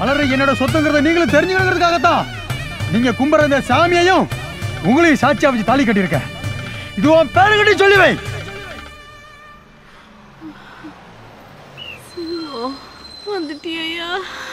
என்னோட சொத்துங்கிறத நீங்களும் தெரிஞ்சுக்கணுங்கிறதுக்காகத்தான். நீங்க கும்புற இந்த சாமியையும் உங்களையும் சாட்சியா வச்சு தாலி கட்டியிருக்க. இது உன் பேருக்கிட்ட சொல்லி வை வந்துட்டியா